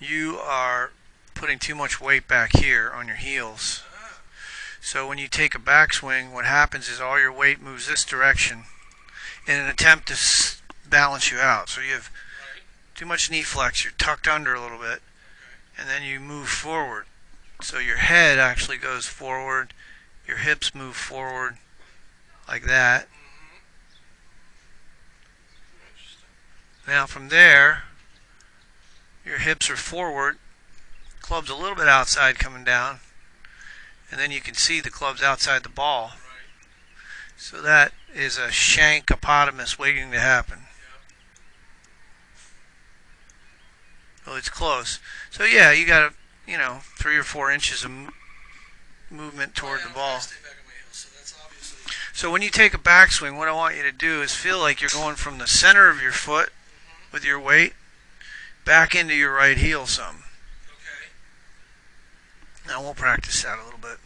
you are putting too much weight back here on your heels. So when you take a backswing, what happens is all your weight moves this direction in an attempt to balance you out. So you have too much knee flex, you're tucked under a little bit, and then you move forward. So your head actually goes forward, your hips move forward like that. Now from there, your hips are forward, club's a little bit outside coming down, and then you can see the club's outside the ball. So that is a shank shankopotamus waiting to happen. Well, it's close. So yeah, you got a you know three or four inches of movement toward Oh, the ball. So when you take a backswing, what I want you to do is feel like you're going from the center of your foot with your weight back into your right heel some. Okay. Now we'll practice that a little bit.